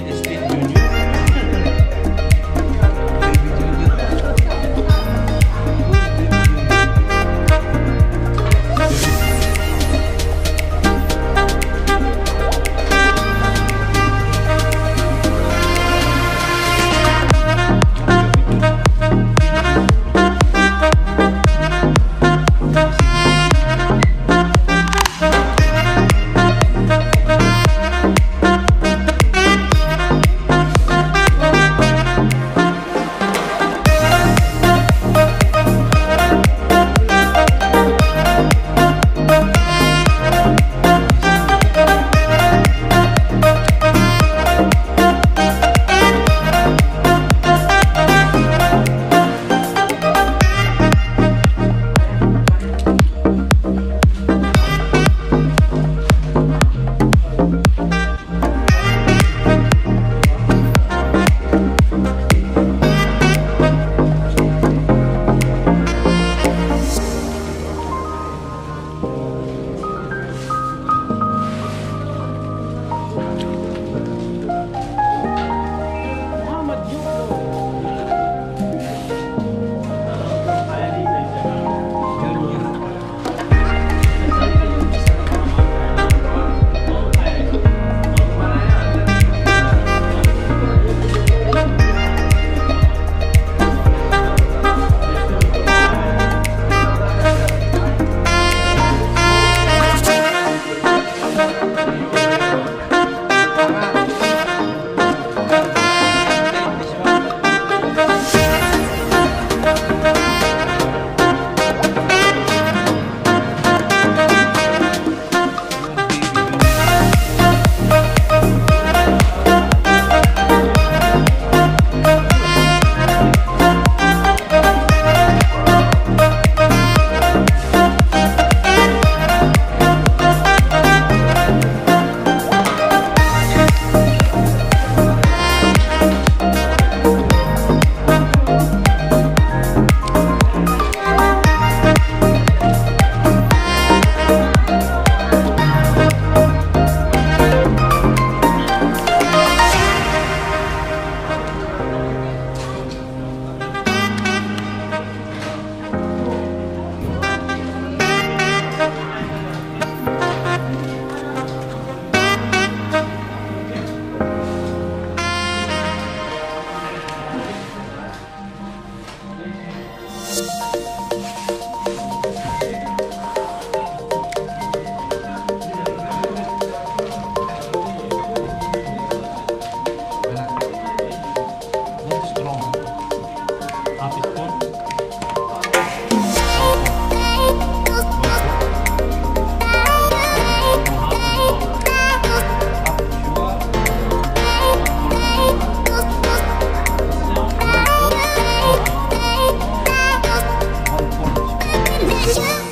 is you.